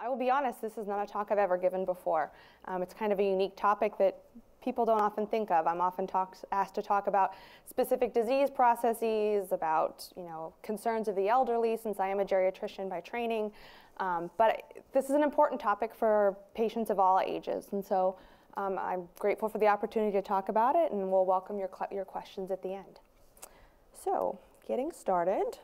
I will be honest, this is not a talk I've ever given before. Um, it's kind of a unique topic that people don't often think of. I'm often asked to talk about specific disease processes, about you know concerns of the elderly, since I am a geriatrician by training. Um, but this is an important topic for patients of all ages, and so um, I'm grateful for the opportunity to talk about it, and we'll welcome your, your questions at the end. So, getting started.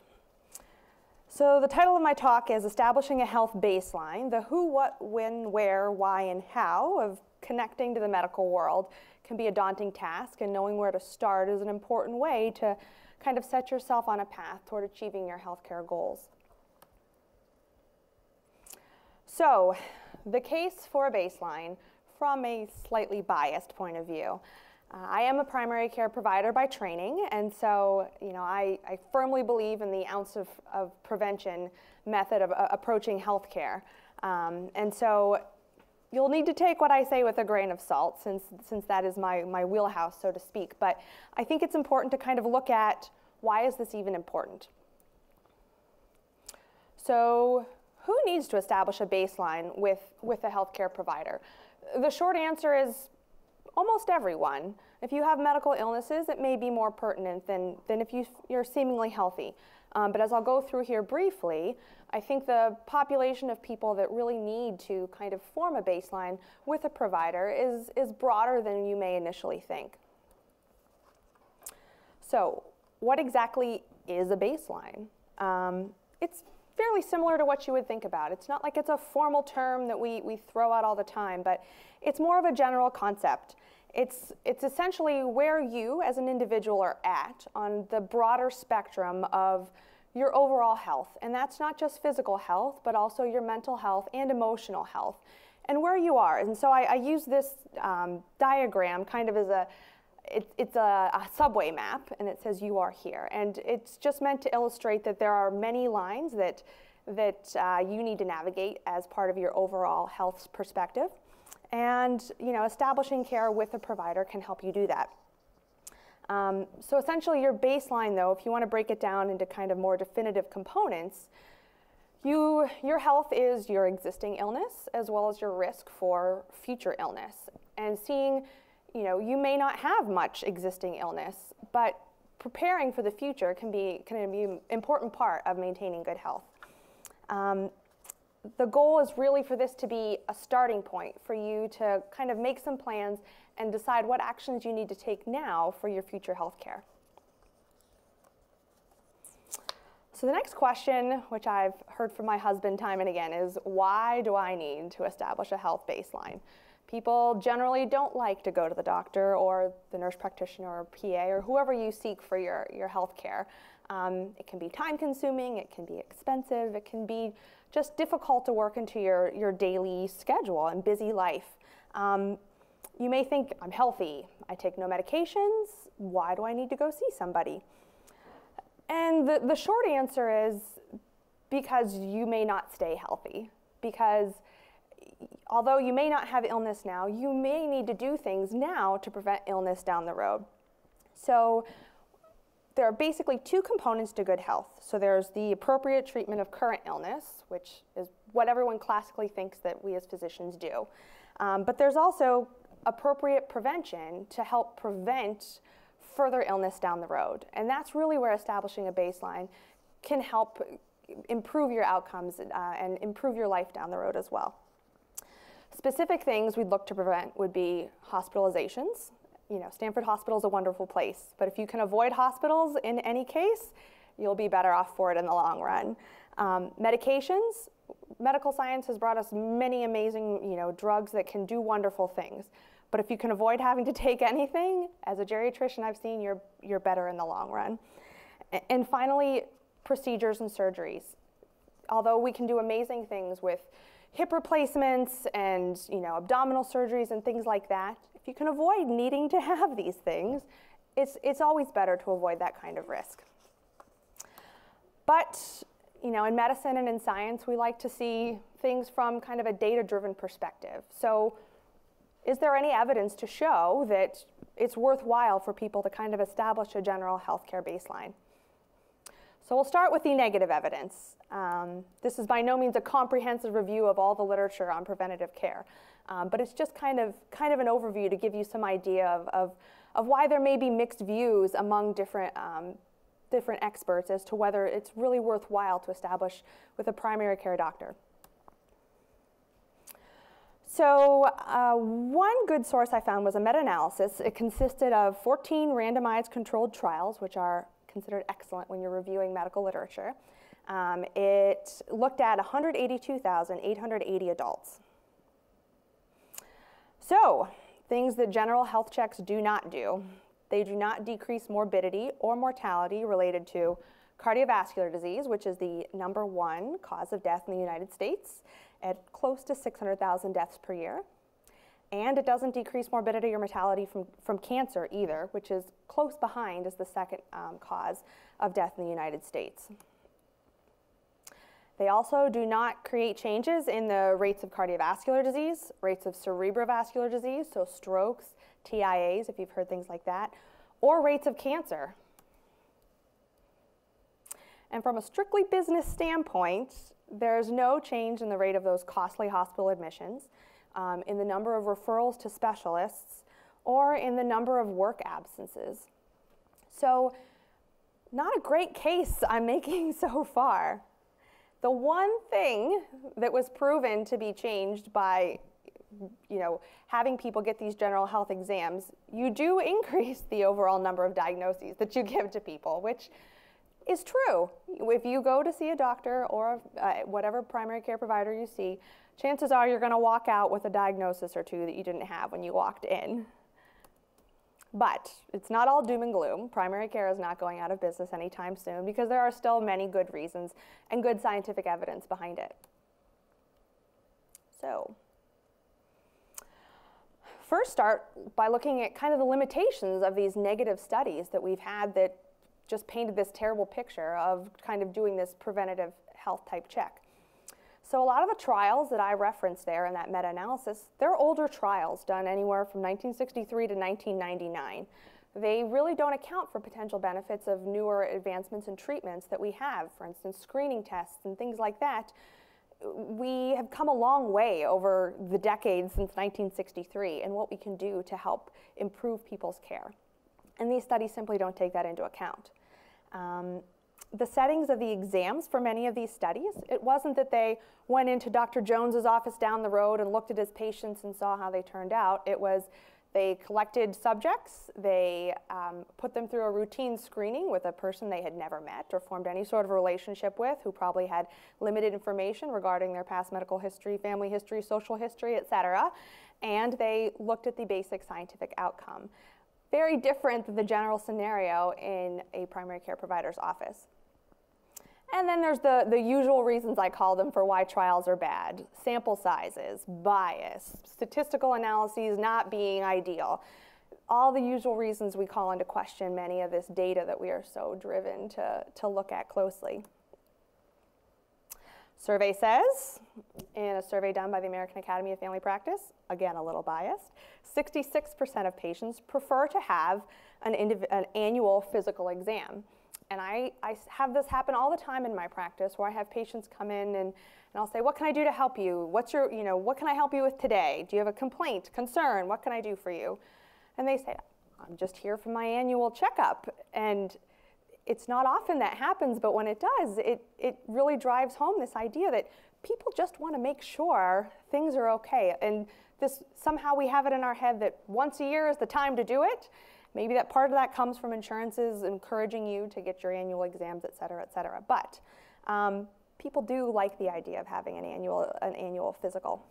So the title of my talk is Establishing a Health Baseline, the who, what, when, where, why, and how of connecting to the medical world can be a daunting task, and knowing where to start is an important way to kind of set yourself on a path toward achieving your healthcare goals. So, the case for a baseline from a slightly biased point of view. Uh, I am a primary care provider by training, and so you know I, I firmly believe in the ounce of, of prevention method of uh, approaching healthcare. Um, and so you'll need to take what I say with a grain of salt, since since that is my my wheelhouse, so to speak. But I think it's important to kind of look at why is this even important. So who needs to establish a baseline with with a healthcare provider? The short answer is almost everyone. If you have medical illnesses, it may be more pertinent than, than if you, you're seemingly healthy. Um, but as I'll go through here briefly, I think the population of people that really need to kind of form a baseline with a provider is, is broader than you may initially think. So what exactly is a baseline? Um, it's fairly similar to what you would think about. It's not like it's a formal term that we, we throw out all the time, but it's more of a general concept. It's, it's essentially where you as an individual are at on the broader spectrum of your overall health. And that's not just physical health, but also your mental health and emotional health and where you are. And so I, I use this um, diagram kind of as a, it, it's a, a, subway map and it says you are here. And it's just meant to illustrate that there are many lines that, that uh, you need to navigate as part of your overall health perspective. And you know, establishing care with a provider can help you do that. Um, so essentially your baseline though, if you want to break it down into kind of more definitive components, you, your health is your existing illness as well as your risk for future illness. And seeing, you know, you may not have much existing illness, but preparing for the future can be, can be an important part of maintaining good health. Um, the goal is really for this to be a starting point for you to kind of make some plans and decide what actions you need to take now for your future health care. So the next question, which I've heard from my husband time and again, is why do I need to establish a health baseline? People generally don't like to go to the doctor or the nurse practitioner or PA or whoever you seek for your, your health care. Um, it can be time consuming, it can be expensive, it can be just difficult to work into your, your daily schedule and busy life. Um, you may think, I'm healthy, I take no medications, why do I need to go see somebody? And the, the short answer is because you may not stay healthy. Because although you may not have illness now, you may need to do things now to prevent illness down the road. So there are basically two components to good health. So there's the appropriate treatment of current illness, which is what everyone classically thinks that we as physicians do. Um, but there's also appropriate prevention to help prevent further illness down the road. And that's really where establishing a baseline can help improve your outcomes uh, and improve your life down the road as well. Specific things we'd look to prevent would be hospitalizations, you know, Stanford Hospital is a wonderful place, but if you can avoid hospitals in any case, you'll be better off for it in the long run. Um, medications, medical science has brought us many amazing, you know, drugs that can do wonderful things. But if you can avoid having to take anything, as a geriatrician I've seen, you're, you're better in the long run. And finally, procedures and surgeries. Although we can do amazing things with hip replacements and you know, abdominal surgeries and things like that, if you can avoid needing to have these things, it's, it's always better to avoid that kind of risk. But you know, in medicine and in science, we like to see things from kind of a data-driven perspective. So is there any evidence to show that it's worthwhile for people to kind of establish a general healthcare baseline? So we'll start with the negative evidence. Um, this is by no means a comprehensive review of all the literature on preventative care, um, but it's just kind of, kind of an overview to give you some idea of, of, of why there may be mixed views among different, um, different experts as to whether it's really worthwhile to establish with a primary care doctor. So uh, one good source I found was a meta-analysis. It consisted of 14 randomized controlled trials, which are considered excellent when you're reviewing medical literature. Um, it looked at 182,880 adults. So, things that general health checks do not do. They do not decrease morbidity or mortality related to cardiovascular disease, which is the number one cause of death in the United States at close to 600,000 deaths per year. And it doesn't decrease morbidity or mortality from, from cancer either, which is close behind as the second um, cause of death in the United States. They also do not create changes in the rates of cardiovascular disease, rates of cerebrovascular disease, so strokes, TIAs, if you've heard things like that, or rates of cancer. And from a strictly business standpoint, there's no change in the rate of those costly hospital admissions, um, in the number of referrals to specialists, or in the number of work absences. So, not a great case I'm making so far. The one thing that was proven to be changed by you know, having people get these general health exams, you do increase the overall number of diagnoses that you give to people, which is true. If you go to see a doctor or uh, whatever primary care provider you see, chances are you're going to walk out with a diagnosis or two that you didn't have when you walked in. But it's not all doom and gloom. Primary care is not going out of business anytime soon because there are still many good reasons and good scientific evidence behind it. So, first start by looking at kind of the limitations of these negative studies that we've had that just painted this terrible picture of kind of doing this preventative health type check. So a lot of the trials that I referenced there in that meta-analysis, they're older trials done anywhere from 1963 to 1999. They really don't account for potential benefits of newer advancements and treatments that we have, for instance, screening tests and things like that. We have come a long way over the decades since 1963 and what we can do to help improve people's care. And these studies simply don't take that into account. Um, the settings of the exams for many of these studies, it wasn't that they went into Dr. Jones's office down the road and looked at his patients and saw how they turned out. It was they collected subjects, they um, put them through a routine screening with a person they had never met or formed any sort of relationship with who probably had limited information regarding their past medical history, family history, social history, et cetera. And they looked at the basic scientific outcome very different than the general scenario in a primary care provider's office. And then there's the, the usual reasons I call them for why trials are bad. Sample sizes, bias, statistical analyses not being ideal. All the usual reasons we call into question many of this data that we are so driven to, to look at closely. Survey says, in a survey done by the American Academy of Family Practice, again a little biased, 66% of patients prefer to have an, an, annual physical exam. And I, I have this happen all the time in my practice where I have patients come in and, and I'll say, what can I do to help you? What's your, you know, what can I help you with today? Do you have a complaint, concern? What can I do for you? And they say, I'm just here for my annual checkup. And it's not often that happens, but when it does, it, it really drives home this idea that people just want to make sure things are okay. And this somehow we have it in our head that once a year is the time to do it. Maybe that part of that comes from insurances encouraging you to get your annual exams, et cetera, et cetera. But um, people do like the idea of having an annual, an annual physical.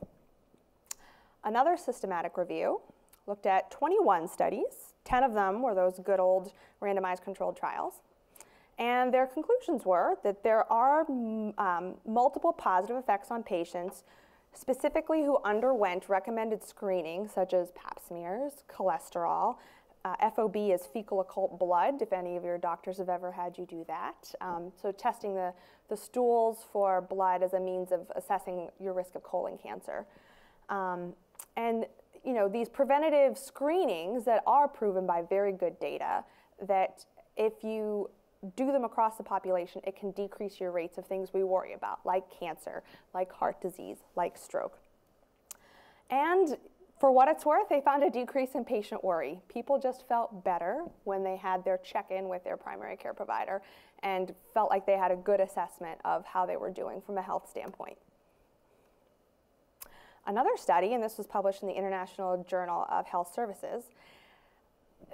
Another systematic review looked at 21 studies. 10 of them were those good old randomized controlled trials. And their conclusions were that there are um, multiple positive effects on patients, specifically who underwent recommended screening, such as pap smears, cholesterol. Uh, FOB is fecal occult blood, if any of your doctors have ever had you do that. Um, so, testing the, the stools for blood as a means of assessing your risk of colon cancer. Um, and you know, these preventative screenings that are proven by very good data that if you do them across the population, it can decrease your rates of things we worry about, like cancer, like heart disease, like stroke. And for what it's worth, they found a decrease in patient worry. People just felt better when they had their check in with their primary care provider and felt like they had a good assessment of how they were doing from a health standpoint. Another study, and this was published in the International Journal of Health Services,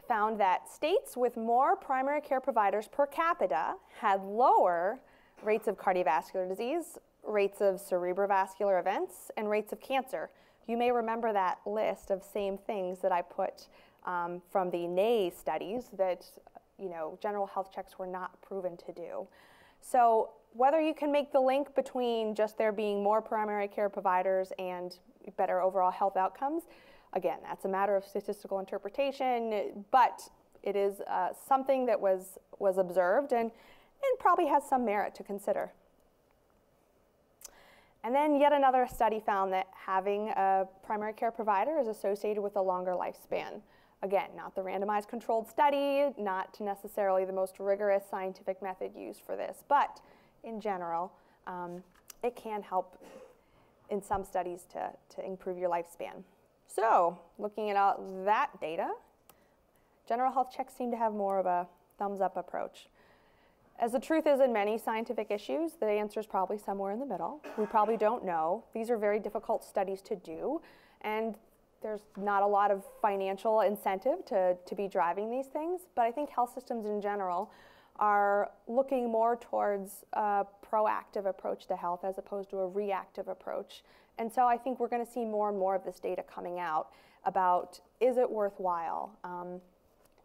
found that states with more primary care providers per capita had lower rates of cardiovascular disease, rates of cerebrovascular events, and rates of cancer you may remember that list of same things that I put um, from the NAES studies that you know, general health checks were not proven to do. So whether you can make the link between just there being more primary care providers and better overall health outcomes, again, that's a matter of statistical interpretation, but it is uh, something that was, was observed and, and probably has some merit to consider. And then yet another study found that having a primary care provider is associated with a longer lifespan. Again, not the randomized controlled study, not necessarily the most rigorous scientific method used for this, but in general, um, it can help in some studies to, to improve your lifespan. So, looking at all that data, general health checks seem to have more of a thumbs up approach. As the truth is in many scientific issues, the answer is probably somewhere in the middle. We probably don't know. These are very difficult studies to do, and there's not a lot of financial incentive to, to be driving these things, but I think health systems in general are looking more towards a proactive approach to health as opposed to a reactive approach. And so I think we're going to see more and more of this data coming out about is it worthwhile um,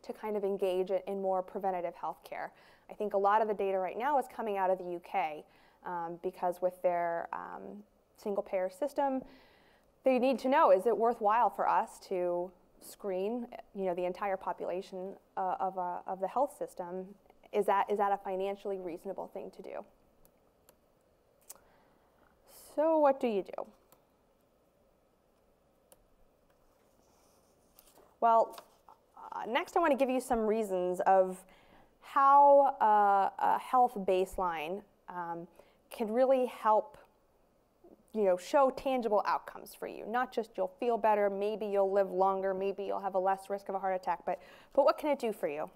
to kind of engage in more preventative health care. I think a lot of the data right now is coming out of the UK um, because with their um, single payer system, they need to know is it worthwhile for us to screen you know the entire population uh, of, a, of the health system? Is that is that a financially reasonable thing to do? So what do you do? Well uh, next i want to give you some reasons of how a health baseline um, can really help you know, show tangible outcomes for you. Not just you'll feel better, maybe you'll live longer, maybe you'll have a less risk of a heart attack, but, but what can it do for you?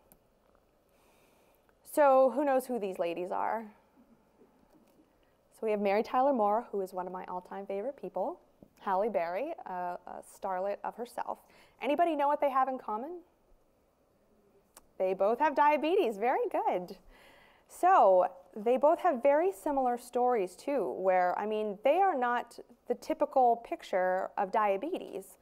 So who knows who these ladies are? So we have Mary Tyler Moore, who is one of my all-time favorite people. Halle Berry, a, a starlet of herself. Anybody know what they have in common? They both have diabetes. Very good. So they both have very similar stories too, where, I mean, they are not the typical picture of diabetes.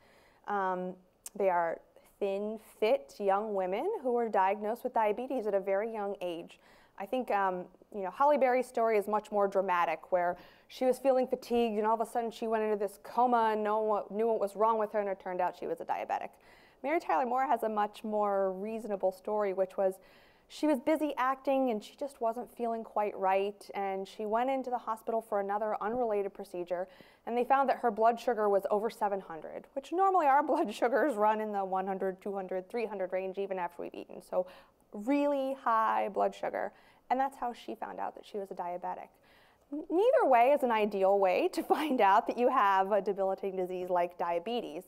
Um, they are thin, fit young women who were diagnosed with diabetes at a very young age. I think, um, you know, Halle Berry's story is much more dramatic, where she was feeling fatigued and all of a sudden she went into this coma and no one knew what was wrong with her and it turned out she was a diabetic. Mary Tyler Moore has a much more reasonable story, which was she was busy acting and she just wasn't feeling quite right. And she went into the hospital for another unrelated procedure. And they found that her blood sugar was over 700, which normally our blood sugars run in the 100, 200, 300 range even after we've eaten. So, really high blood sugar. And that's how she found out that she was a diabetic. Neither way is an ideal way to find out that you have a debilitating disease like diabetes.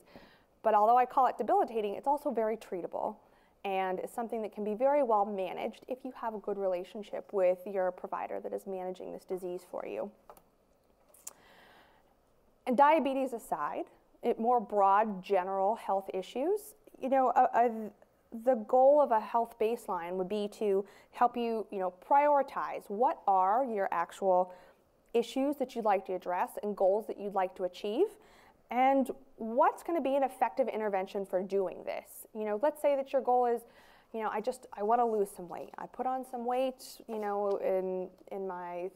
But although I call it debilitating, it's also very treatable and is something that can be very well managed if you have a good relationship with your provider that is managing this disease for you. And diabetes aside, it, more broad general health issues, you know, a, a, the goal of a health baseline would be to help you, you know, prioritize what are your actual issues that you'd like to address and goals that you'd like to achieve and what's going to be an effective intervention for doing this? You know, let's say that your goal is, you know, I just I want to lose some weight. I put on some weight, you know, in in my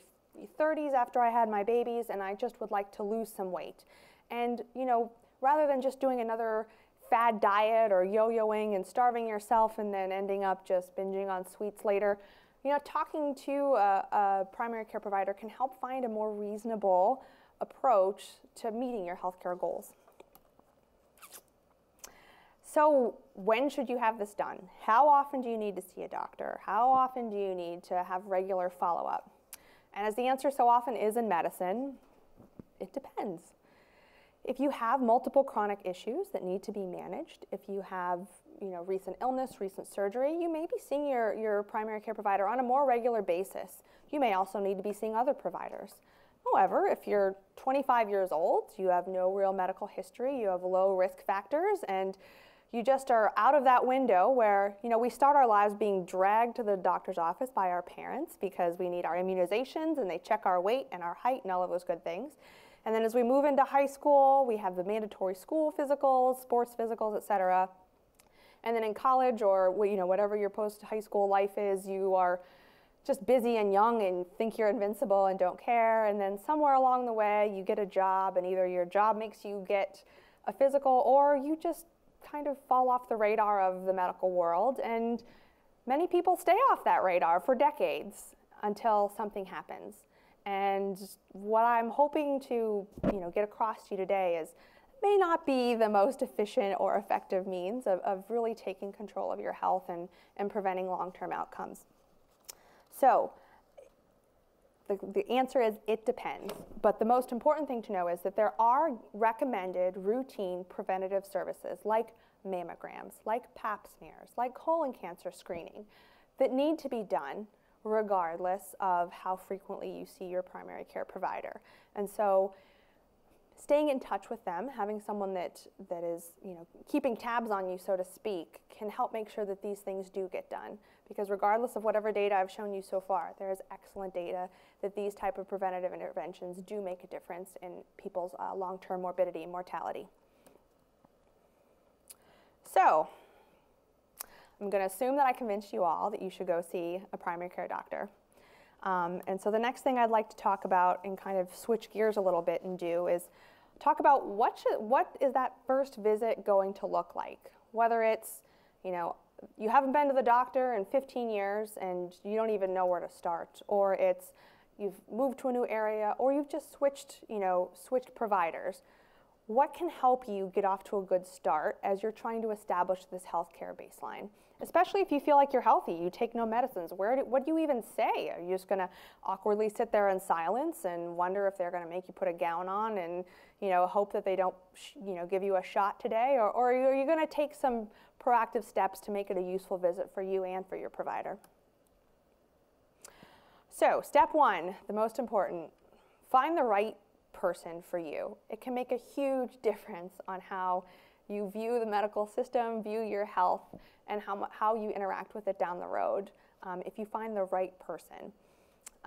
30s after I had my babies and I just would like to lose some weight. And, you know, rather than just doing another fad diet or yo-yoing and starving yourself and then ending up just binging on sweets later, you know, talking to a, a primary care provider can help find a more reasonable approach to meeting your healthcare goals. So, when should you have this done? How often do you need to see a doctor? How often do you need to have regular follow up? And as the answer so often is in medicine, it depends. If you have multiple chronic issues that need to be managed, if you have you know, recent illness, recent surgery, you may be seeing your, your primary care provider on a more regular basis. You may also need to be seeing other providers. However, if you're 25 years old, you have no real medical history, you have low risk factors, and you just are out of that window where you know we start our lives being dragged to the doctor's office by our parents because we need our immunizations and they check our weight and our height and all of those good things. And then as we move into high school, we have the mandatory school physicals, sports physicals, et cetera. And then in college or you know whatever your post high school life is, you are just busy and young and think you're invincible and don't care. And then somewhere along the way, you get a job, and either your job makes you get a physical or you just kind of fall off the radar of the medical world. And many people stay off that radar for decades until something happens. And what I'm hoping to you know, get across to you today is may not be the most efficient or effective means of, of really taking control of your health and, and preventing long-term outcomes. So the, the answer is it depends. But the most important thing to know is that there are recommended routine preventative services like mammograms, like pap smears, like colon cancer screening that need to be done regardless of how frequently you see your primary care provider. And so staying in touch with them, having someone that, that is you know, keeping tabs on you, so to speak, can help make sure that these things do get done. Because regardless of whatever data I've shown you so far, there is excellent data that these type of preventative interventions do make a difference in people's uh, long-term morbidity and mortality. So, I'm going to assume that I convinced you all that you should go see a primary care doctor. Um, and so the next thing I'd like to talk about and kind of switch gears a little bit and do is talk about what should, what is that first visit going to look like? Whether it's, you know, you haven't been to the doctor in 15 years and you don't even know where to start, or it's you've moved to a new area, or you've just switched, you know, switched providers. What can help you get off to a good start as you're trying to establish this healthcare baseline? Especially if you feel like you're healthy, you take no medicines. Where do, what do you even say? Are you just going to awkwardly sit there in silence and wonder if they're going to make you put a gown on and you know hope that they don't you know give you a shot today, or, or are you going to take some proactive steps to make it a useful visit for you and for your provider? So, step one, the most important, find the right person for you. It can make a huge difference on how you view the medical system, view your health, and how, how you interact with it down the road um, if you find the right person.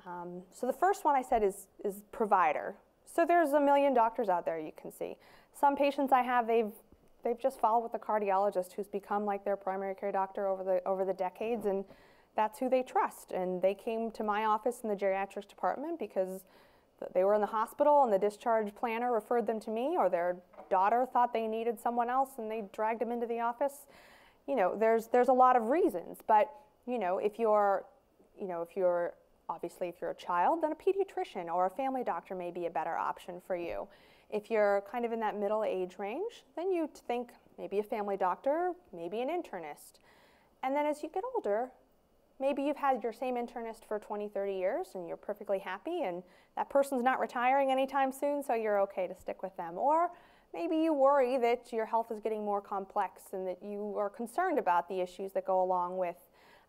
Um, so the first one I said is, is provider. So there's a million doctors out there you can see. Some patients I have, they've, they've just followed with a cardiologist who's become like their primary care doctor over the, over the decades, and that's who they trust. And they came to my office in the geriatrics department because they were in the hospital and the discharge planner referred them to me, or their daughter thought they needed someone else and they dragged them into the office you know, there's, there's a lot of reasons, but, you know, if you're, you know, if you're, obviously if you're a child, then a pediatrician or a family doctor may be a better option for you. If you're kind of in that middle age range, then you think maybe a family doctor, maybe an internist. And then as you get older, maybe you've had your same internist for 20, 30 years and you're perfectly happy and that person's not retiring anytime soon, so you're okay to stick with them. Or maybe you worry that your health is getting more complex and that you are concerned about the issues that go along with,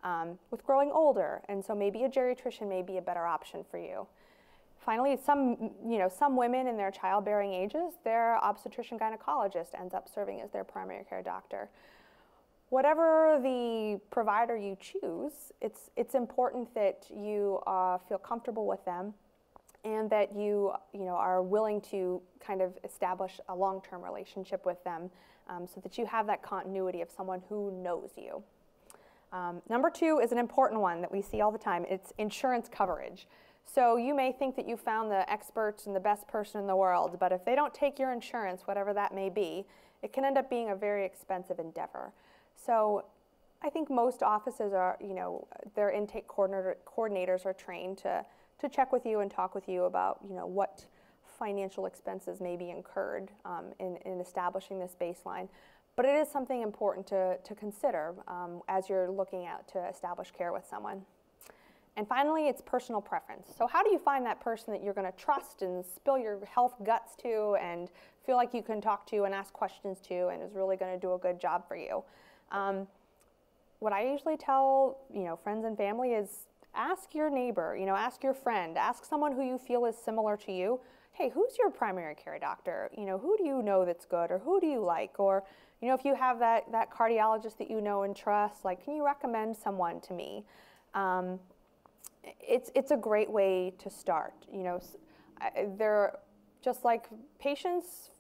um, with growing older. And so maybe a geriatrician may be a better option for you. Finally, some, you know, some women in their childbearing ages, their obstetrician gynecologist ends up serving as their primary care doctor. Whatever the provider you choose, it's, it's important that you uh, feel comfortable with them and that you, you know, are willing to kind of establish a long-term relationship with them um, so that you have that continuity of someone who knows you. Um, number two is an important one that we see all the time. It's insurance coverage. So you may think that you found the experts and the best person in the world, but if they don't take your insurance, whatever that may be, it can end up being a very expensive endeavor. So I think most offices are, you know, their intake coordinator, coordinators are trained to to check with you and talk with you about you know what financial expenses may be incurred um, in, in establishing this baseline. but it is something important to, to consider um, as you're looking out to establish care with someone. And finally, it's personal preference. So, how do you find that person that you're going to trust and spill your health guts to and feel like you can talk to and ask questions to and is really going to do a good job for you? Um, what I usually tell you know friends and family is ask your neighbor, you know, ask your friend, ask someone who you feel is similar to you. Hey, who's your primary care doctor? You know, who do you know that's good, or who do you like, or you know, if you have that that cardiologist that you know and trust, like, can you recommend someone to me? Um, it's, it's a great way to start. You know, they're just like patients,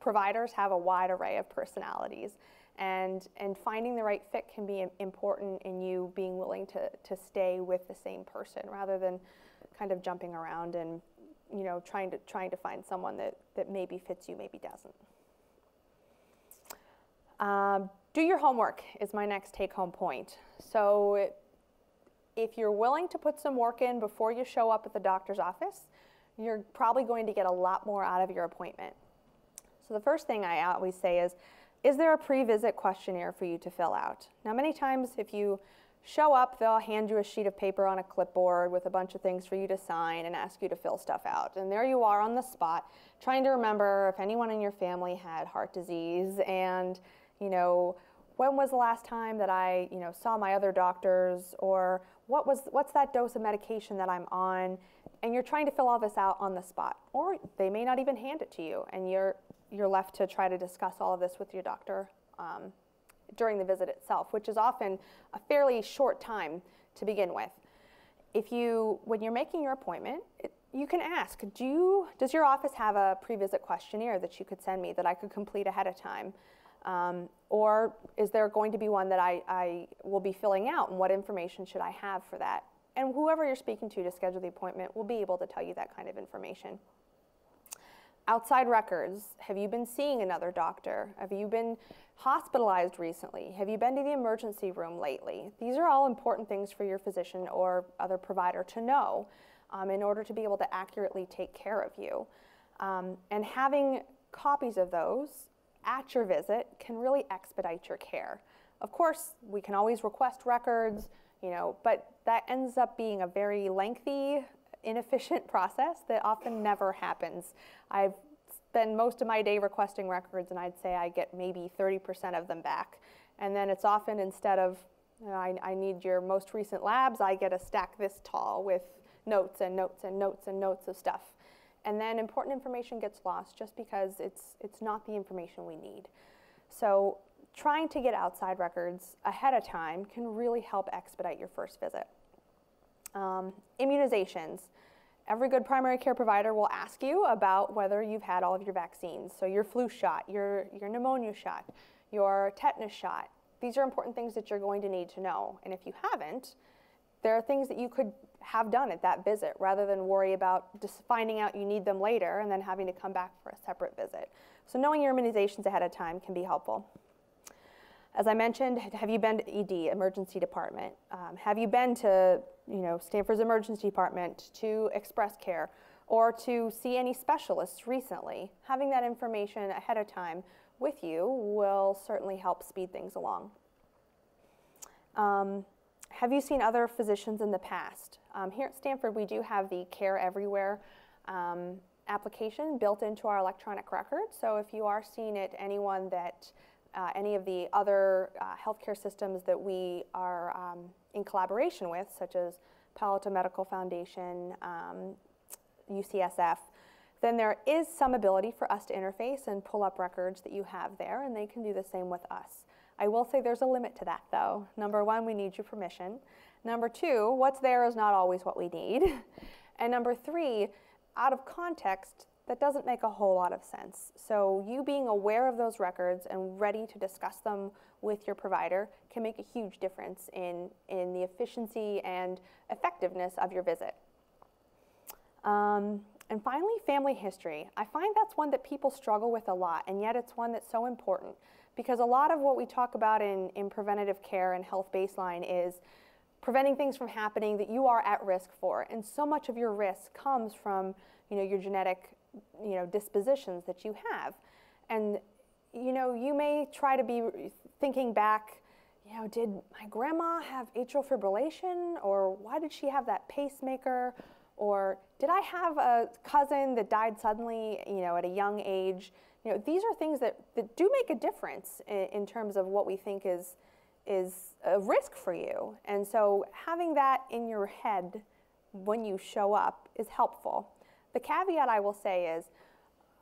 providers have a wide array of personalities. And, and finding the right fit can be important in you being willing to, to stay with the same person rather than kind of jumping around and you know trying to trying to find someone that, that maybe fits you maybe doesn't um, do your homework is my next take home point so if you're willing to put some work in before you show up at the doctor's office, you're probably going to get a lot more out of your appointment. So the first thing I always say is, is there a pre-visit questionnaire for you to fill out? Now many times if you show up, they'll hand you a sheet of paper on a clipboard with a bunch of things for you to sign and ask you to fill stuff out. And there you are on the spot, trying to remember if anyone in your family had heart disease and, you know, when was the last time that I, you know, saw my other doctors or what was, what's that dose of medication that I'm on? And you're trying to fill all this out on the spot. Or they may not even hand it to you and you're, you're left to try to discuss all of this with your doctor um, during the visit itself, which is often a fairly short time to begin with. If you, when you're making your appointment, it, you can ask, do you, does your office have a pre-visit questionnaire that you could send me that I could complete ahead of time? Um, or is there going to be one that I, I will be filling out and what information should I have for that? And whoever you're speaking to to schedule the appointment will be able to tell you that kind of information. Outside records, have you been seeing another doctor? Have you been hospitalized recently? Have you been to the emergency room lately? These are all important things for your physician or other provider to know um, in order to be able to accurately take care of you. Um, and having copies of those at your visit can really expedite your care. Of course, we can always request records, you know, but that ends up being a very lengthy, inefficient process that often never happens. I've spent most of my day requesting records and I'd say I get maybe 30% of them back. And then it's often instead of, you know, I, I need your most recent labs, I get a stack this tall with notes and notes and notes and notes of stuff and then important information gets lost just because it's, it's not the information we need. So trying to get outside records ahead of time can really help expedite your first visit. Um, immunizations. Every good primary care provider will ask you about whether you've had all of your vaccines. So your flu shot, your, your pneumonia shot, your tetanus shot. These are important things that you're going to need to know. And if you haven't, there are things that you could have done at that visit rather than worry about just finding out you need them later and then having to come back for a separate visit. So knowing your immunizations ahead of time can be helpful. As I mentioned, have you been to ED, emergency department? Um, have you been to, you know, Stanford's emergency department, to Express Care, or to see any specialists recently? Having that information ahead of time with you will certainly help speed things along. Um, have you seen other physicians in the past? Um, here at Stanford, we do have the Care Everywhere um, application built into our electronic record. So if you are seeing it, anyone that, uh, any of the other uh, healthcare systems that we are um, in collaboration with, such as Palo Medical Foundation, UCSF, um, then there is some ability for us to interface and pull up records that you have there, and they can do the same with us. I will say there's a limit to that though. Number one, we need your permission. Number two, what's there is not always what we need. and number three, out of context, that doesn't make a whole lot of sense. So you being aware of those records and ready to discuss them with your provider can make a huge difference in, in the efficiency and effectiveness of your visit. Um, and finally, family history. I find that's one that people struggle with a lot, and yet it's one that's so important because a lot of what we talk about in, in preventative care and health baseline is preventing things from happening that you are at risk for. And so much of your risk comes from you know, your genetic you know, dispositions that you have. And you know, you may try to be thinking back, you know, did my grandma have atrial fibrillation or why did she have that pacemaker? Or did I have a cousin that died suddenly, you know, at a young age? You know, these are things that, that do make a difference in, in terms of what we think is, is a risk for you. And so having that in your head when you show up is helpful. The caveat I will say is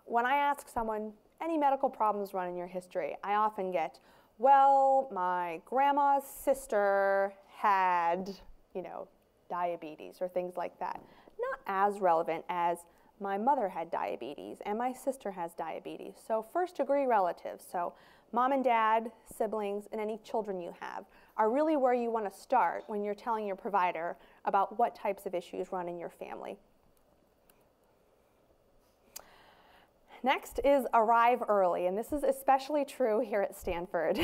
when I ask someone, any medical problems run in your history, I often get, well, my grandma's sister had, you know, diabetes or things like that. Not as relevant as my mother had diabetes and my sister has diabetes. So first degree relatives, so mom and dad, siblings, and any children you have are really where you want to start when you're telling your provider about what types of issues run in your family. Next is arrive early, and this is especially true here at Stanford.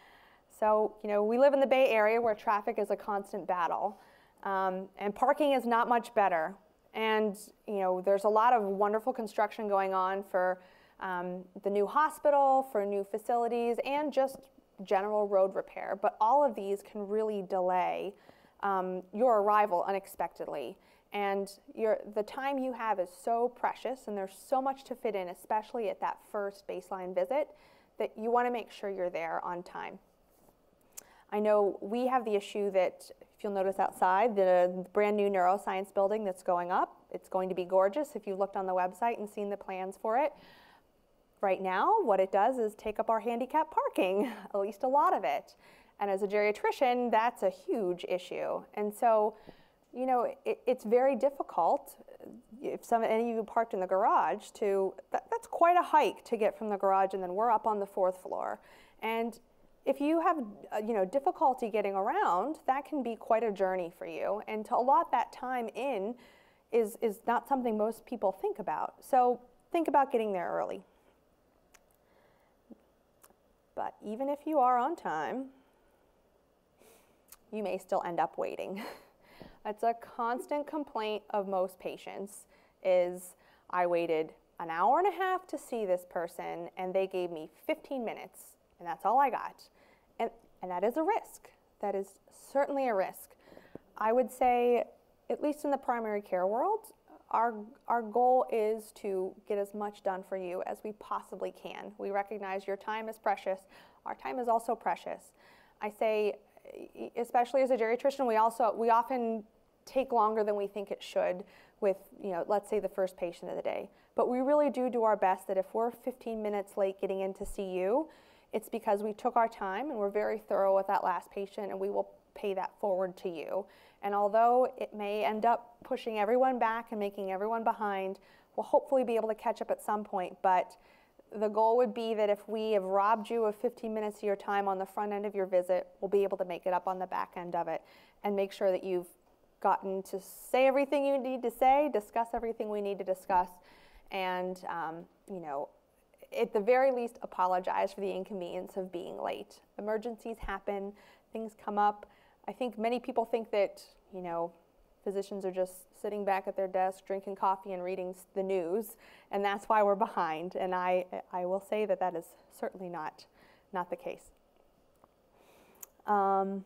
so, you know, we live in the Bay Area where traffic is a constant battle, um, and parking is not much better. And, you know, there's a lot of wonderful construction going on for um, the new hospital, for new facilities, and just general road repair. But all of these can really delay um, your arrival unexpectedly. And the time you have is so precious, and there's so much to fit in, especially at that first baseline visit, that you want to make sure you're there on time. I know we have the issue that, if you'll notice outside, the brand new neuroscience building that's going up, it's going to be gorgeous if you've looked on the website and seen the plans for it. Right now, what it does is take up our handicap parking, at least a lot of it. And as a geriatrician, that's a huge issue. And so you know, it, it's very difficult if some any of you parked in the garage to that, that's quite a hike to get from the garage and then we're up on the fourth floor. And if you have uh, you know difficulty getting around that can be quite a journey for you. And to allot that time in is is not something most people think about. So think about getting there early. But even if you are on time you may still end up waiting That's a constant complaint of most patients is I waited an hour and a half to see this person and they gave me 15 minutes and that's all I got. And, and that is a risk. That is certainly a risk. I would say, at least in the primary care world, our, our goal is to get as much done for you as we possibly can. We recognize your time is precious. Our time is also precious. I say, especially as a geriatrician, we also, we often take longer than we think it should with, you know, let's say the first patient of the day. But we really do do our best that if we're 15 minutes late getting in to see you, it's because we took our time and we're very thorough with that last patient and we will pay that forward to you. And although it may end up pushing everyone back and making everyone behind, we'll hopefully be able to catch up at some point. But the goal would be that if we have robbed you of 15 minutes of your time on the front end of your visit, we'll be able to make it up on the back end of it and make sure that you've gotten to say everything you need to say, discuss everything we need to discuss, and um, you know, at the very least, apologize for the inconvenience of being late. Emergencies happen, things come up. I think many people think that you know, physicians are just sitting back at their desk, drinking coffee and reading the news, and that's why we're behind. And I, I will say that that is certainly not, not the case. Um,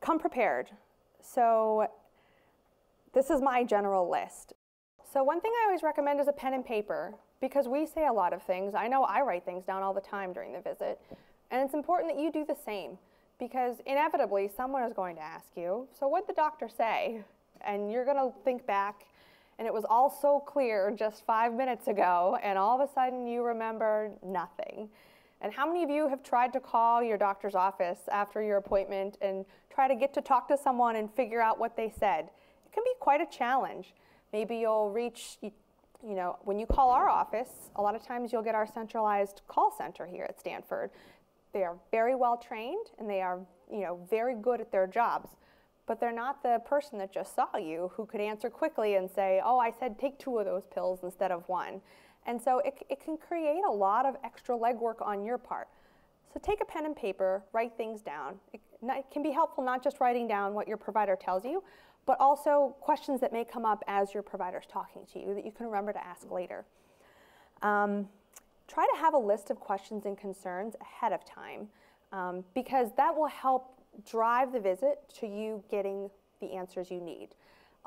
come prepared. So this is my general list. So one thing I always recommend is a pen and paper because we say a lot of things. I know I write things down all the time during the visit. And it's important that you do the same because inevitably someone is going to ask you, so what did the doctor say? And you're going to think back and it was all so clear just five minutes ago and all of a sudden you remember nothing. And how many of you have tried to call your doctor's office after your appointment and try to get to talk to someone and figure out what they said? It can be quite a challenge. Maybe you'll reach, you know, when you call our office, a lot of times you'll get our centralized call center here at Stanford. They are very well trained and they are, you know, very good at their jobs. But they're not the person that just saw you who could answer quickly and say, oh, I said take two of those pills instead of one. And so it, it can create a lot of extra legwork on your part. So take a pen and paper, write things down. It, it can be helpful not just writing down what your provider tells you, but also questions that may come up as your provider is talking to you that you can remember to ask later. Um, try to have a list of questions and concerns ahead of time um, because that will help drive the visit to you getting the answers you need.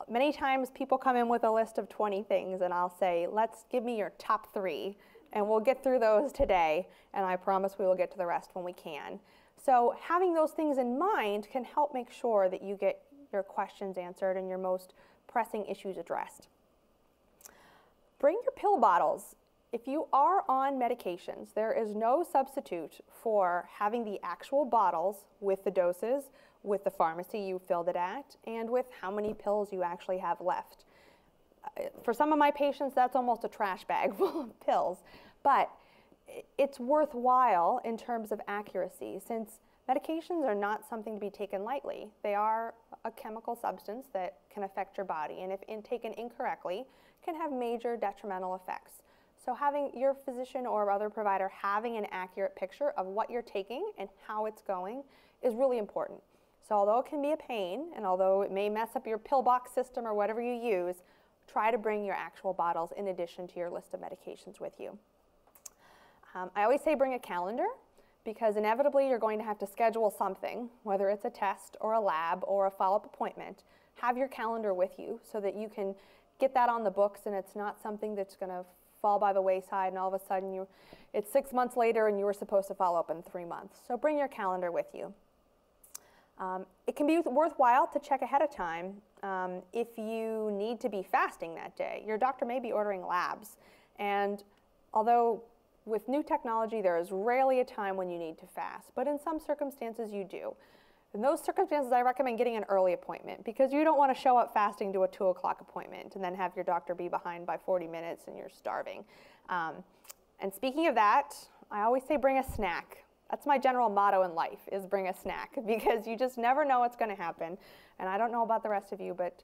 Many times people come in with a list of 20 things and I'll say, let's give me your top three and we'll get through those today and I promise we will get to the rest when we can. So having those things in mind can help make sure that you get your questions answered and your most pressing issues addressed. Bring your pill bottles. If you are on medications, there is no substitute for having the actual bottles with the doses, with the pharmacy you filled it at, and with how many pills you actually have left. Uh, for some of my patients, that's almost a trash bag full of pills, but it's worthwhile in terms of accuracy since medications are not something to be taken lightly. They are a chemical substance that can affect your body, and if taken incorrectly, can have major detrimental effects. So having your physician or other provider having an accurate picture of what you're taking and how it's going is really important. So although it can be a pain, and although it may mess up your pillbox system or whatever you use, try to bring your actual bottles in addition to your list of medications with you. Um, I always say bring a calendar because inevitably you're going to have to schedule something, whether it's a test or a lab or a follow-up appointment. Have your calendar with you so that you can get that on the books and it's not something that's going to fall by the wayside and all of a sudden you, it's six months later and you were supposed to follow up in three months. So bring your calendar with you. Um, it can be worthwhile to check ahead of time um, if you need to be fasting that day. Your doctor may be ordering labs. And although with new technology, there is rarely a time when you need to fast, but in some circumstances you do. In those circumstances, I recommend getting an early appointment because you don't want to show up fasting to a 2 o'clock appointment and then have your doctor be behind by 40 minutes and you're starving. Um, and speaking of that, I always say bring a snack. That's my general motto in life is bring a snack because you just never know what's going to happen. And I don't know about the rest of you, but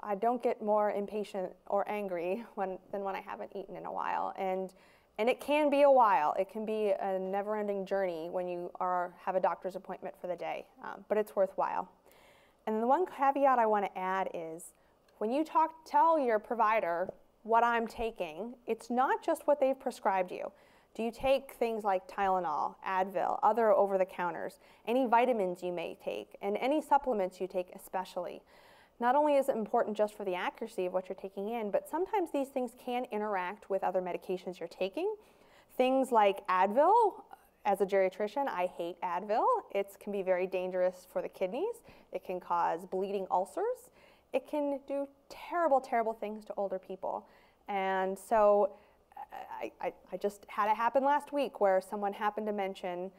I don't get more impatient or angry when, than when I haven't eaten in a while. And and it can be a while. It can be a never-ending journey when you are, have a doctor's appointment for the day, um, but it's worthwhile. And the one caveat I want to add is when you talk, tell your provider what I'm taking, it's not just what they've prescribed you. Do you take things like Tylenol, Advil, other over-the-counters, any vitamins you may take, and any supplements you take especially? Not only is it important just for the accuracy of what you're taking in, but sometimes these things can interact with other medications you're taking. Things like Advil, as a geriatrician, I hate Advil. It can be very dangerous for the kidneys. It can cause bleeding ulcers. It can do terrible, terrible things to older people. And so I, I, I just had it happen last week where someone happened to mention,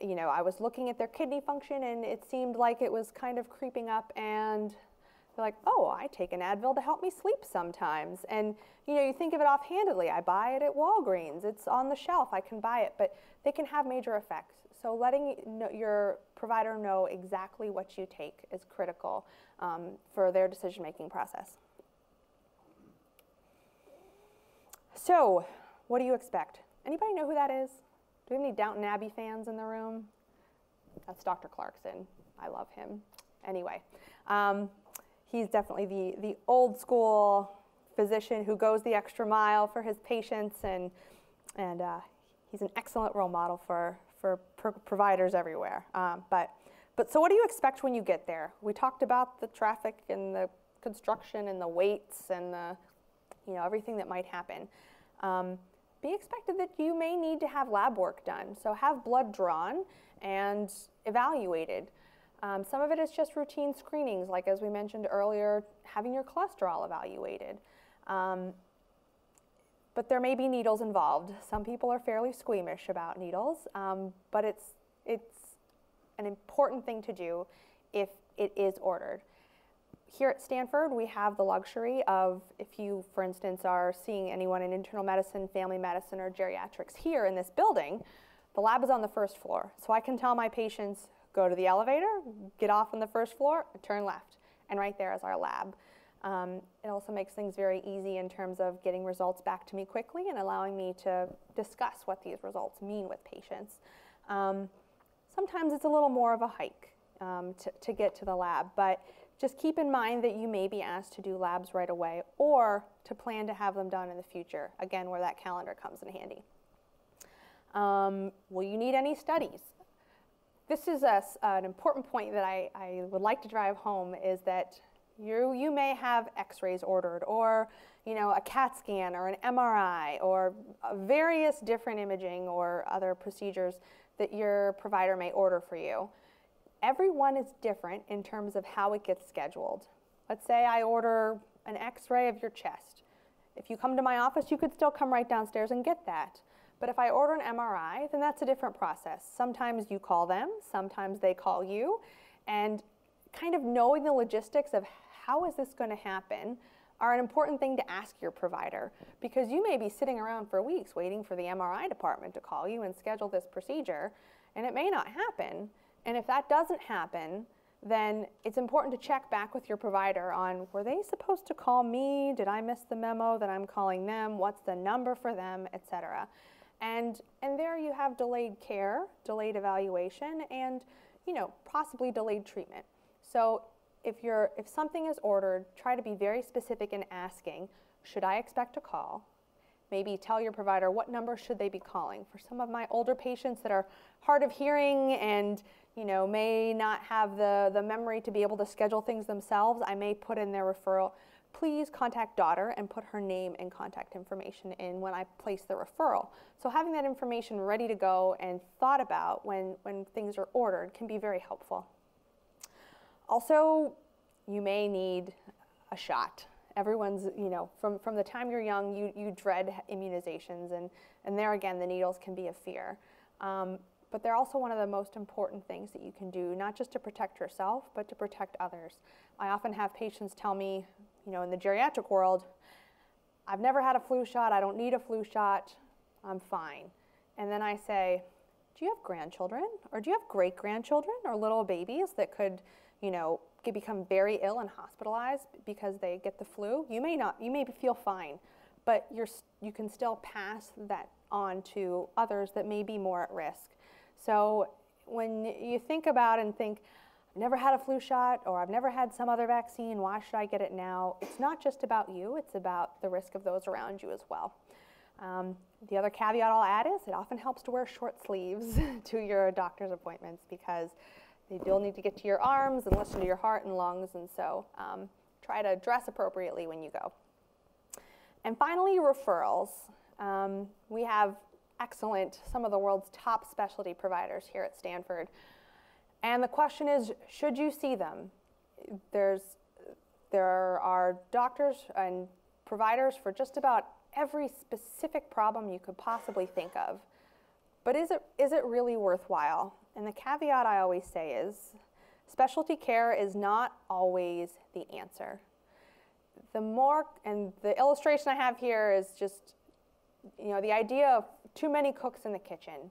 you know, I was looking at their kidney function and it seemed like it was kind of creeping up and they're like, oh, I take an Advil to help me sleep sometimes. And you know, you think of it offhandedly. I buy it at Walgreens. It's on the shelf. I can buy it, but they can have major effects. So letting your provider know exactly what you take is critical um, for their decision-making process. So, what do you expect? Anybody know who that is? Do we have any Downton Abbey fans in the room? That's Dr. Clarkson. I love him. Anyway, um, he's definitely the, the old school physician who goes the extra mile for his patients, and, and uh, he's an excellent role model for, for pro providers everywhere. Um, but, but so what do you expect when you get there? We talked about the traffic and the construction and the waits and the, you know, everything that might happen. Um, be expected that you may need to have lab work done. So have blood drawn and evaluated. Um, some of it is just routine screenings, like as we mentioned earlier, having your cholesterol evaluated. Um, but there may be needles involved. Some people are fairly squeamish about needles, um, but it's, it's an important thing to do if it is ordered. Here at Stanford, we have the luxury of, if you, for instance, are seeing anyone in internal medicine, family medicine, or geriatrics here in this building, the lab is on the first floor. So I can tell my patients go to the elevator, get off on the first floor, turn left. And right there is our lab. Um, it also makes things very easy in terms of getting results back to me quickly and allowing me to discuss what these results mean with patients. Um, sometimes it's a little more of a hike um, to, to get to the lab, but just keep in mind that you may be asked to do labs right away or to plan to have them done in the future, again, where that calendar comes in handy. Um, will you need any studies? This is a, an important point that I, I would like to drive home is that you, you may have x-rays ordered or you know, a CAT scan or an MRI or various different imaging or other procedures that your provider may order for you. Everyone is different in terms of how it gets scheduled. Let's say I order an x-ray of your chest. If you come to my office, you could still come right downstairs and get that. But if I order an MRI, then that's a different process. Sometimes you call them, sometimes they call you, and kind of knowing the logistics of how is this going to happen are an important thing to ask your provider because you may be sitting around for weeks waiting for the MRI department to call you and schedule this procedure, and it may not happen. And if that doesn't happen, then it's important to check back with your provider on were they supposed to call me? Did I miss the memo that I'm calling them? What's the number for them, etc. And and there you have delayed care, delayed evaluation, and you know possibly delayed treatment. So if you're if something is ordered, try to be very specific in asking, should I expect a call? Maybe tell your provider what number should they be calling. For some of my older patients that are hard of hearing and you know, may not have the, the memory to be able to schedule things themselves, I may put in their referral. Please contact daughter and put her name and contact information in when I place the referral. So having that information ready to go and thought about when, when things are ordered can be very helpful. Also, you may need a shot. Everyone's, you know, from, from the time you're young, you, you dread immunizations, and, and there again, the needles can be a fear. Um, but they're also one of the most important things that you can do, not just to protect yourself, but to protect others. I often have patients tell me, you know, in the geriatric world, I've never had a flu shot, I don't need a flu shot, I'm fine. And then I say, do you have grandchildren? Or do you have great grandchildren or little babies that could, you know, become very ill and hospitalized because they get the flu? You may not, you may feel fine, but you're, you can still pass that on to others that may be more at risk. So when you think about and think, I've never had a flu shot or I've never had some other vaccine, why should I get it now? It's not just about you, it's about the risk of those around you as well. Um, the other caveat I'll add is it often helps to wear short sleeves to your doctor's appointments because they will need to get to your arms and listen to your heart and lungs, and so um, try to dress appropriately when you go. And finally, referrals. Um, we have excellent, some of the world's top specialty providers here at Stanford. And the question is, should you see them? There's, there are doctors and providers for just about every specific problem you could possibly think of. But is it, is it really worthwhile? And the caveat I always say is, specialty care is not always the answer. The more, and the illustration I have here is just, you know, the idea of too many cooks in the kitchen.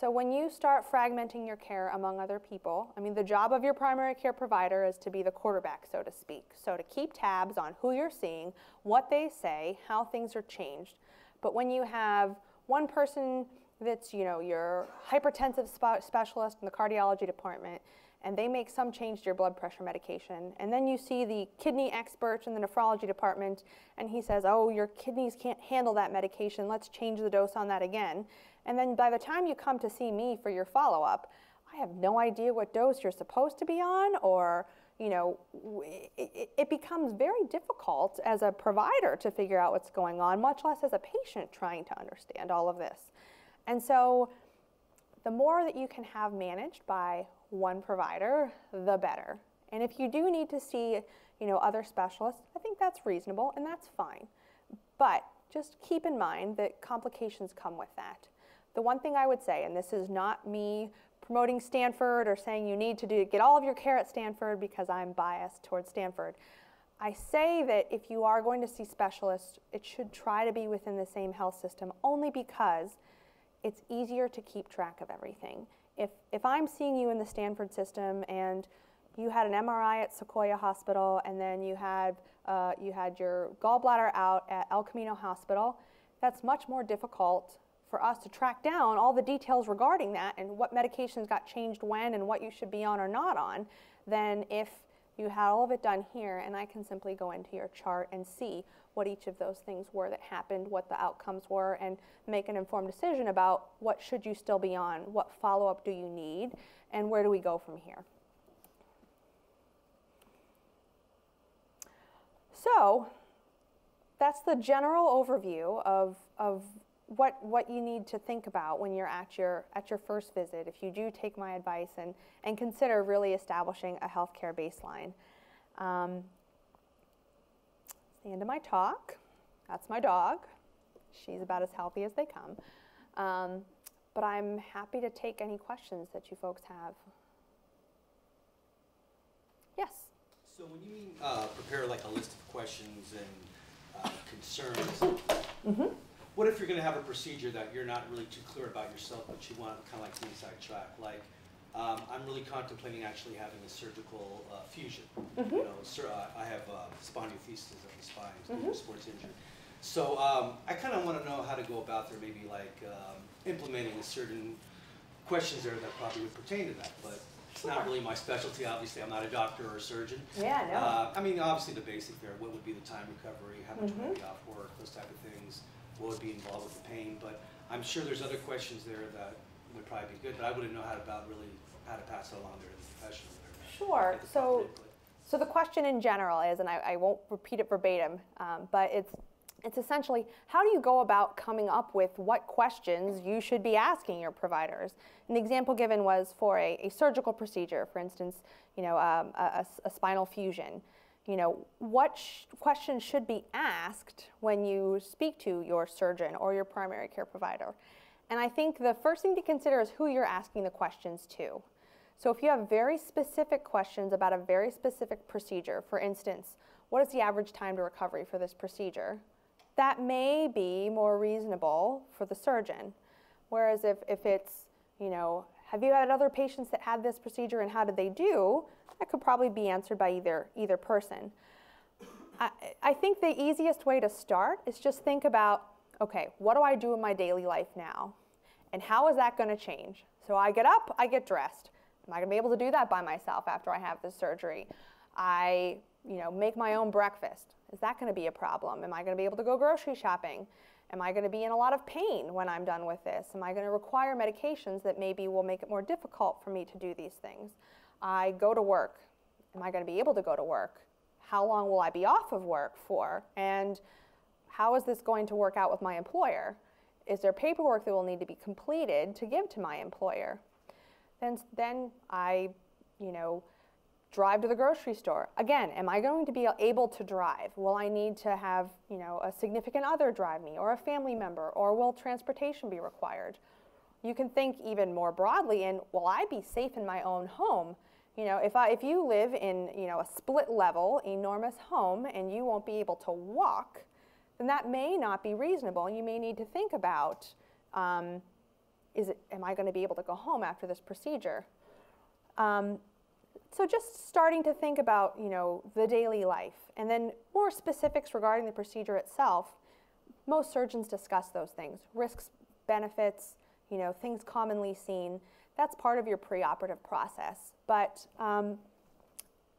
So when you start fragmenting your care among other people, I mean, the job of your primary care provider is to be the quarterback, so to speak. So to keep tabs on who you're seeing, what they say, how things are changed. But when you have one person that's, you know, your hypertensive spe specialist in the cardiology department, and they make some change to your blood pressure medication. And then you see the kidney expert in the nephrology department, and he says, Oh, your kidneys can't handle that medication. Let's change the dose on that again. And then by the time you come to see me for your follow up, I have no idea what dose you're supposed to be on, or, you know, it, it becomes very difficult as a provider to figure out what's going on, much less as a patient trying to understand all of this. And so, the more that you can have managed by one provider, the better. And if you do need to see, you know, other specialists, I think that's reasonable and that's fine. But just keep in mind that complications come with that. The one thing I would say, and this is not me promoting Stanford or saying you need to do, get all of your care at Stanford because I'm biased towards Stanford. I say that if you are going to see specialists, it should try to be within the same health system only because it's easier to keep track of everything if, if I'm seeing you in the Stanford system and you had an MRI at Sequoia Hospital and then you had, uh, you had your gallbladder out at El Camino Hospital, that's much more difficult for us to track down all the details regarding that and what medications got changed when and what you should be on or not on than if You had all of it done here, and I can simply go into your chart and see what each of those things were that happened, what the outcomes were, and make an informed decision about what should you still be on, what follow-up do you need, and where do we go from here. So that's the general overview of, of what, what you need to think about when you're at your, at your first visit, if you do take my advice and, and consider really establishing a healthcare baseline. Um, the end of my talk. That's my dog. She's about as healthy as they come. Um, but I'm happy to take any questions that you folks have. Yes? So when you mean uh, prepare like a list of questions and uh, concerns, Mm-hmm. What if you're going to have a procedure that you're not really too clear about yourself, but you want kind of like the inside track? Like, um, I'm really contemplating actually having a surgical uh, fusion. Mm-hmm. You know, sir, I I have uh, spondylolisthesis of the spine, to Mhm. sports injury. So um, I kind of want to know how to go about there, maybe like um, implementing a certain questions there that probably would pertain to that, but it's not really my specialty. Obviously, I'm not a doctor or a surgeon. Yeah, no. Uh, I mean, obviously the basic there, what would be the time recovery, how much would I Mhm. be off work, those type of things, would be involved with the pain, but I'm sure there's other questions there that would probably be good, but I wouldn't know how to about really, how to pass it along there to the professional. Sure. So, so the question in general is, and I, I won't repeat it verbatim, um, but it's it's essentially how do you go about coming up with what questions you should be asking your providers? An example given was for a, a surgical procedure, for instance, you know, um, a, a spinal fusion. You know, what sh- questions should be asked when you speak to your surgeon or your primary care provider? And I think the first thing to consider is who you're asking the questions to. So if you have very specific questions about a very specific procedure, for instance, what is the average time to recovery for this procedure? That may be more reasonable for the surgeon. Whereas if, if it's, you know, have you had other patients that had this procedure and how did they do? That could probably be answered by either, either person. I, I think the easiest way to start is just think about okay, what do I do in my daily life now? And how is that going to change? So I get up, I get dressed. Am I going to be able to do that by myself after I have this surgery? I, you know, make my own breakfast. Is that going to be a problem? Am I going to be able to go grocery shopping? Am I going to be in a lot of pain when I'm done with this? Am I going to require medications that maybe will make it more difficult for me to do these things? I go to work. Am I going to be able to go to work? How long will I be off of work for? And how is this going to work out with my employer? Is there paperwork that will need to be completed to give to my employer? Then, then I, you know, drive to the grocery store. Again, am I going to be able to drive? Will I need to have, you know, a significant other drive me or a family member or will transportation be required? You can think even more broadly in, will I be safe in my own home? You know, if, I, if you live in, you know, a split level, enormous home and you won't be able to walk, then that may not be reasonable. And you may need to think about, um, is it, am I going to be able to go home after this procedure? Um, so just starting to think about, you know, the daily life, and then more specifics regarding the procedure itself. Most surgeons discuss those things: risks, benefits, you know, things commonly seen. That's part of your preoperative process. But um,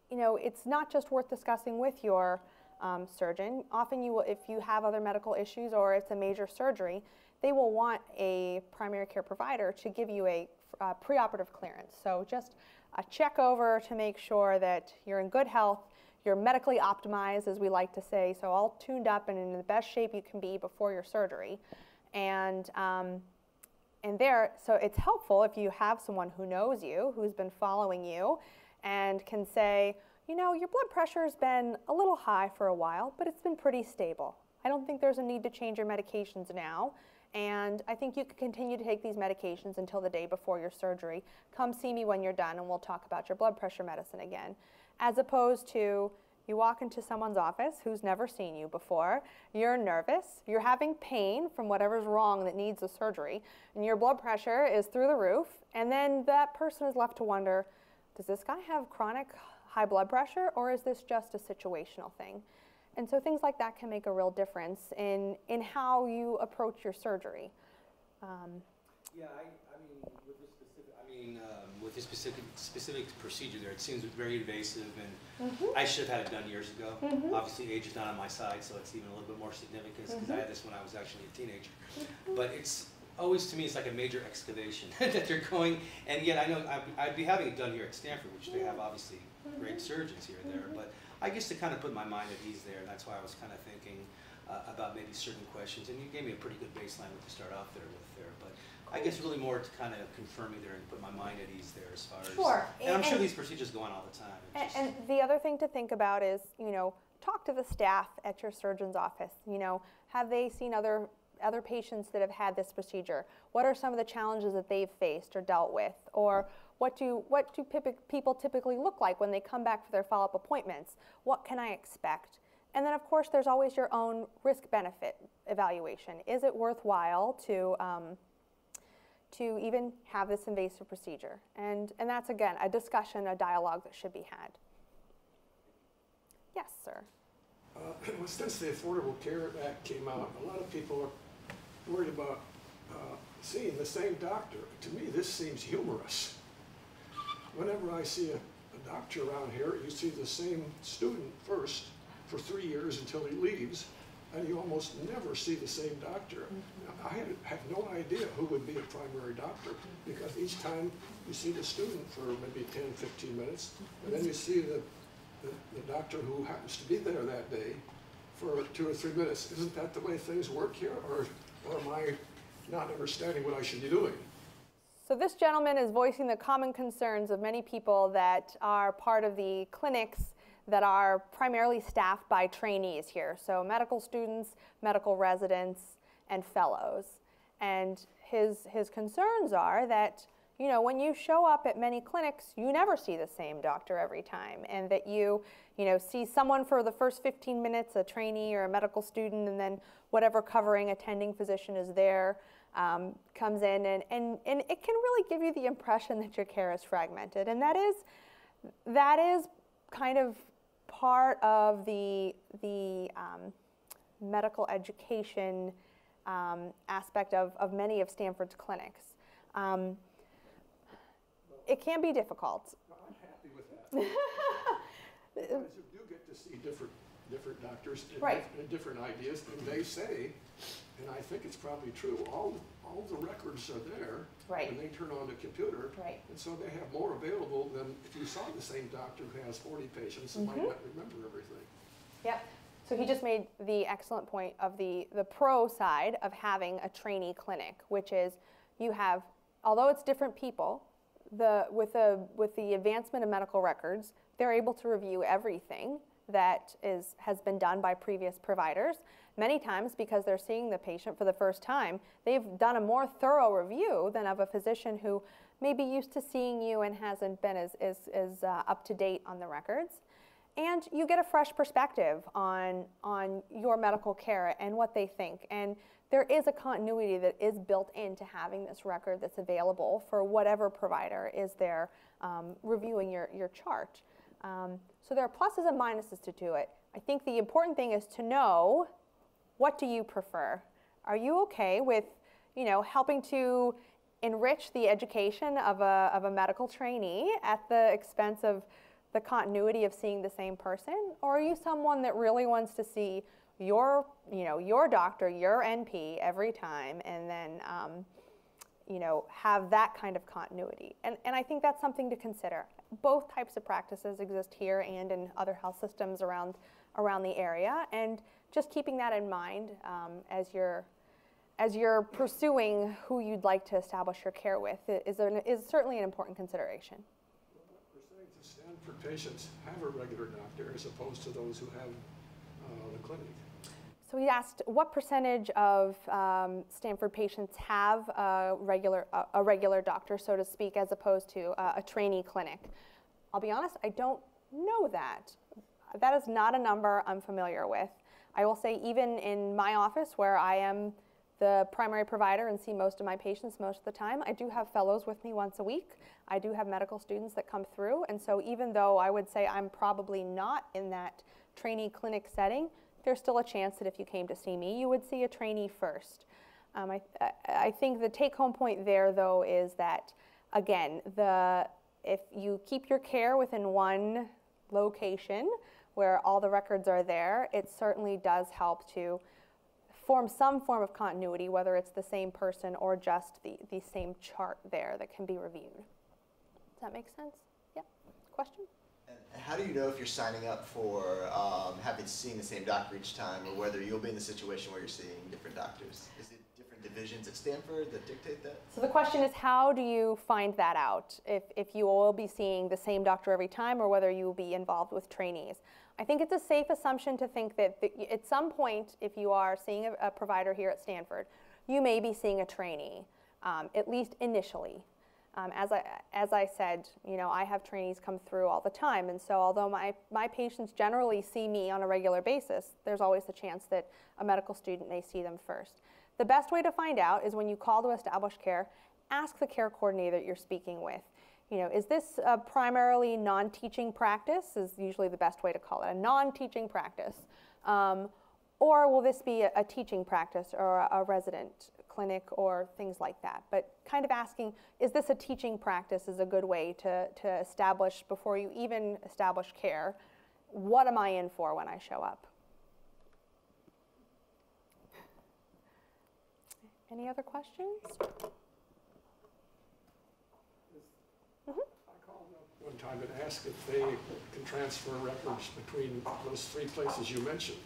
you know, it's not just worth discussing with your um, surgeon. Often, you will, if you have other medical issues or it's a major surgery, they will want a primary care provider to give you a uh, preoperative clearance. So just a check over to make sure that you're in good health, you're medically optimized, as we like to say, so all tuned up and in the best shape you can be before your surgery. And um, and there, so it's helpful if you have someone who knows you, who's been following you, and can say, you know, your blood pressure has been a little high for a while, but it's been pretty stable. I don't think there's a need to change your medications now. And I think you can continue to take these medications until the day before your surgery. Come see me when you're done, and we'll talk about your blood pressure medicine again. As opposed to you walk into someone's office who's never seen you before, you're nervous, you're having pain from whatever's wrong that needs the surgery, and your blood pressure is through the roof, and then that person is left to wonder does this guy have chronic high blood pressure, or is this just a situational thing? And so things like that can make a real difference in, in how you approach your surgery. Um, Yeah, I, I mean, with specific, I mean, um, with this specific, specific procedure there, it seems very invasive and Mm-hmm. I should have had it done years ago. Mhm. Obviously, age is not on my side, so it's even a little bit more significant because I Mhm. had this when I was actually a teenager. But it's always, to me, it's like a major excavation that they're going, and yet I know I'd, I'd be having it done here at Stanford, which they have obviously great surgeons here and there, but I guess to kind of put my mind at ease there, that's why I was kind of thinking uh, about maybe certain questions, and you gave me a pretty good baseline to start off there with I guess really more to kind of confirm me there and put my mind at ease there as far as. Sure, And I'm sure and- these procedures go on all the time. And, and the other thing to think about is, you know, talk to the staff at your surgeon's office. You know, have they seen other other patients that have had this procedure? What are some of the challenges that they've faced or dealt with? Or what do what do people typically look like when they come back for their follow-up appointments? What can I expect? And then, of course, there's always your own risk-benefit evaluation. Is it worthwhile to um, to even have this invasive procedure? And and that's again a discussion, a dialogue that should be had. Yes, sir. Uh, well, Since the Affordable Care Act came out, a lot of people are worried about uh, seeing the same doctor. To me, this seems humorous. Whenever I see a, a doctor around here, you see the same student first for three years until he leaves, and you almost never see the same doctor. I had, have no idea who would be a primary doctor, because each time you see the student for maybe 10, 15 minutes, and then you see the the, the doctor who happens to be there that day for two or three minutes. Isn't that the way things work here, or, or am I not understanding what I should be doing? So this gentleman is voicing the common concerns of many people that are part of the clinics that are primarily staffed by trainees here. So medical students, medical residents, and fellows. And his, his concerns are that, you know, when you show up at many clinics, you never see the same doctor every time. And that you, you know, see someone for the first 15 minutes, a trainee or a medical student, and then whatever covering attending physician is there um, comes in. And, and, and it can really give you the impression that your care is fragmented. And that is, that is kind of part of the, the um, medical education um, aspect of, of many of Stanford's clinics. Um, it can be difficult. I'm happy with that. Because you do get to see different, different doctors and Right. dif- and different ideas, and they say, and I think it's probably true, all, all the records are there. Right. When they turn on the computer. Right. And so they have more available than if you saw the same doctor who has forty patients and might Mhm. not remember everything. Yep. So he just made the excellent point of the, the pro side of having a trainee clinic, which is you have, although it's different people, the, with, the, with the advancement of medical records, they're able to review everything that is, has been done by previous providers. Many times, because they're seeing the patient for the first time, they've done a more thorough review than of a physician who may be used to seeing you and hasn't been as, as, as uh, up to date on the records and you get a fresh perspective on on your medical care and what they think. And there is a continuity that is built into having this record that's available for whatever provider is there um, reviewing your, your chart. Um, so there are pluses and minuses to do it. I think the important thing is to know what do you prefer? Are you okay with you know helping to enrich the education of a, of a medical trainee at the expense of the continuity of seeing the same person? Or are you someone that really wants to see your you know your doctor your np every time and then um, you know have that kind of continuity? And, and i think that's something to consider. Both types of practices exist here and in other health systems around around the area. And just keeping that in mind um, as you're as you're pursuing who you'd like to establish your care with is, an, is certainly an important consideration Stanford patients have a regular doctor as opposed to those who have uh, the clinic? So we asked what percentage of um, Stanford patients have a regular, a, a regular doctor, so to speak, as opposed to uh, a trainee clinic. I'll be honest, I don't know that. That is not a number I'm familiar with. I will say, even in my office, where I am the primary provider and see most of my patients most of the time, I do have fellows with me once a week. I do have medical students that come through, and so even though I would say I'm probably not in that trainee clinic setting, there's still a chance that if you came to see me, you would see a trainee first. Um, I, I, think the take-home point there, though, is that again, the if you keep your care within one location where all the records are there, it certainly does help to form some form of continuity, whether it's the same person or just the, the same chart there that can be reviewed. Does that make sense? Yeah. Question? And how do you know if you're signing up for um, having seen the same doctor each time, or whether you'll be in the situation where you're seeing different doctors? Is it different divisions at Stanford that dictate that? So the question is, how do you find that out? If, if you will be seeing the same doctor every time, or whether you will be involved with trainees? I think it's a safe assumption to think that the, at some point, if you are seeing a, a, provider here at Stanford, you may be seeing a trainee, um, at least initially. Um, as, I, as I said, you know, I have trainees come through all the time, and so although my, my patients generally see me on a regular basis, there's always the chance that a medical student may see them first. The best way to find out is when you call to establish care, ask the care coordinator that you're speaking with. You know, is this a primarily non-teaching practice? Is usually the best way to call it a non-teaching practice, um, or will this be a, a teaching practice or a, a resident clinic or things like that. But kind of asking, is this a teaching practice is a good way to, to establish, before you even establish care, what am I in for when I show up? Any other questions? I called up one time and asked if they can transfer records between those three places you mentioned.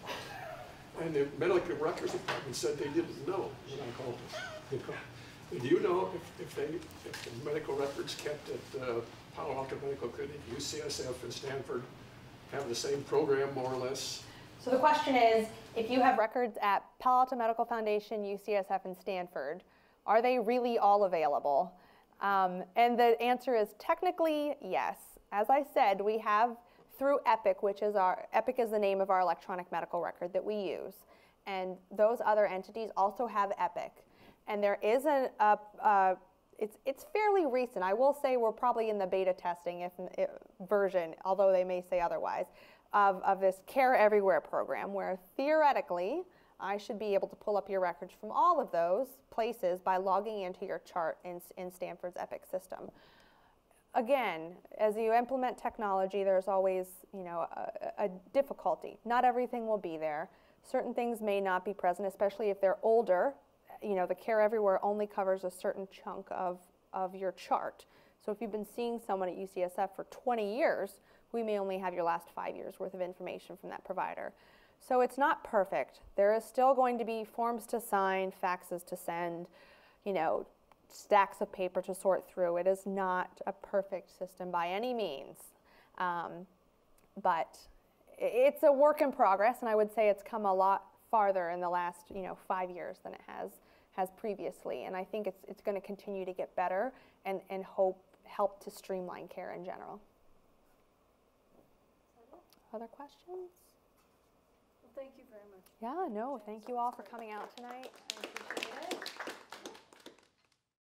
And the medical records department said they didn't know when I called them. You know? Do you know if, if they, if the medical records kept at uh, Palo Alto Medical Clinic, UCSF, and Stanford have the same program more or less? So the question is, if you have records at Palo Alto Medical Foundation, UCSF, and Stanford, are they really all available? Um, and the answer is technically yes. As I said, we have through Epic, which is our, Epic is the name of our electronic medical record that we use. And those other entities also have Epic. And there is a, a, a it's, it's fairly recent. I will say we're probably in the beta testing if, if, version, although they may say otherwise, of, of this Care Everywhere program where theoretically I should be able to pull up your records from all of those places by logging into your chart in, in Stanford's Epic system again, as you implement technology, there's always, you know, a, a, difficulty. Not everything will be there. Certain things may not be present, especially if they're older. You know, the Care Everywhere only covers a certain chunk of, of your chart. So if you've been seeing someone at UCSF for 20 years, we may only have your last five years worth of information from that provider. So it's not perfect. There is still going to be forms to sign, faxes to send, you know, stacks of paper to sort through. It is not a perfect system by any means. Um, but it's a work in progress, and I would say it's come a lot farther in the last you know five years than it has has previously. And I think it's it's going to continue to get better and and hope help to streamline care in general. Other questions? Thank you very much. Yeah, no, thank you all for coming out tonight.